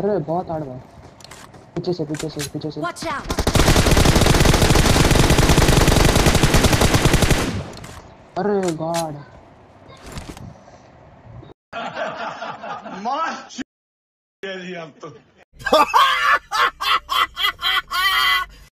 अरे बहुत हार्ड भाई पीछे से पीछे से पीछे से। वॉच आउट अरे गॉड मार दिया जी अब तो।